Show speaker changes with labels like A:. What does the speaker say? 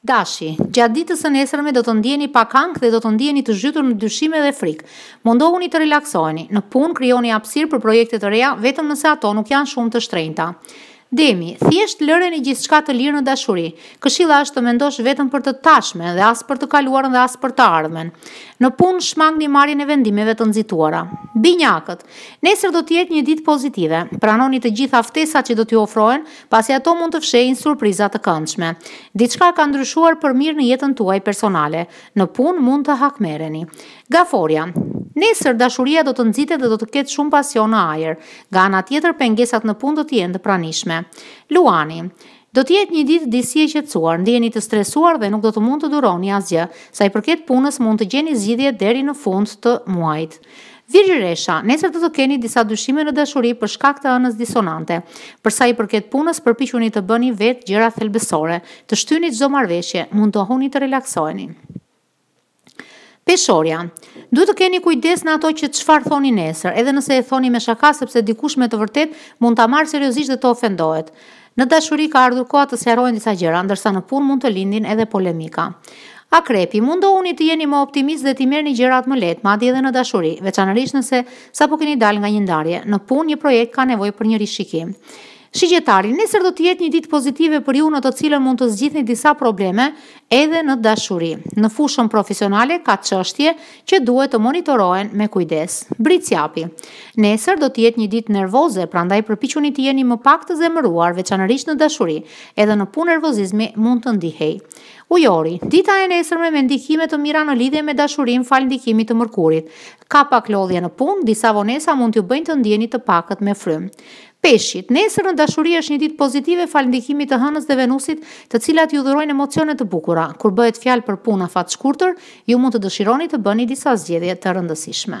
A: Dashi, Gjatë ditës së nesërme do të ndieni pak ankth dhe do të ndiheni të zhytur në dyshime dhe frikë. Mundohuni të relaksoheni. Në punë krijoni hapësirë për projekte të reja vetëm nëse ato nuk janë shumë të shtrenjta. Demi, Thjesht lëreni gjithçka të lirë në dashuri. Këshilla është të mendosh vetëm për të tashmen dhe as për të kaluarën dhe as për të ardhmen. Në punë shmangni marrjen e vendimeve të nxituara. Binjakët, Nesër do të jetë një ditë pozitive. Pranoni të gjitha ftesat që do t'ju ofrohen, pasi ato mund të fshehin surpriza të këndshme. Diçka ka ndryshuar për mirë në jetën tuaj personale. Në punë mund të hakmerreni. Gaforja. Nesër dashuria do të nxitet dhe do të ketë shumë pasion në ajër. Nga ana tjetër pengesat në punë do të jenë të pranishme. Luani. Do të jetë një ditë disi e qetësuar, ndiheni të stresuar dhe nuk do të mund të duroni asgjë. Sa i përket punës, mund të gjeni zgjidhje deri në fund të muajit. Virgjëresha, Nesër do të keni disa dyshime në dashuri për shkak të Hënës disonante. Për sa i përket punës, përpiquni të bëni vetë gjëra thelbësore, të shtyni çdo marrëveshje, mundohuni të relaksoheni. Peshorja, Duhet të keni kujdes në ato që çfarë thoni nesër, edhe nëse e thoni me shaka sepse dikush me të vërtetë mund ta marrë seriozisht dhe të ofendohet. Në dashuri ka ardhur koha të sqarohen disa gjëra, ndërsa në punë mund të lindin edhe polemika. Akrepi, mundohuni të jeni më optimistë dhe t'i merrni gjërat më lehtë, madje edhe në dashuri, veçanërisht nëse sapo keni dalë nga një ndarje. Në punë, një projekt ka nevojë për një rishikim. Shigjetari, nesër do të jetë një ditë pozitive për ju në të cilën mund të zgjidhni disa probleme edhe në dashuri. Në fushën profesionale ka çështje që duhet të monitorohen me kujdes. Bricjapi, Nesër do të jetë një ditë nervoze, prandaj përpiquni të jeni më pak të zemëruar, veçanërisht në dashuri. Edhe në punë nervozizmi mund të ndihej. Ujori, Dita e nesërme me ndikime të mira në lidhje me dashurinë falë ndikimit të Merkurit. Ka pak lodhje në punë, disa vonesa mund t'ju bëjnë të ndiheni të pakët me frymë. Peshqit, Nesër në dashuri është një ditë pozitive falë ndikimit të Hënës dhe Venusit, të cilat ju dhurojnë emocione të bukura. Kur bëhet fjalë për punë afatshkurtër, ju mund të dëshironi të bëni disa zgjedhje të rëndësishme.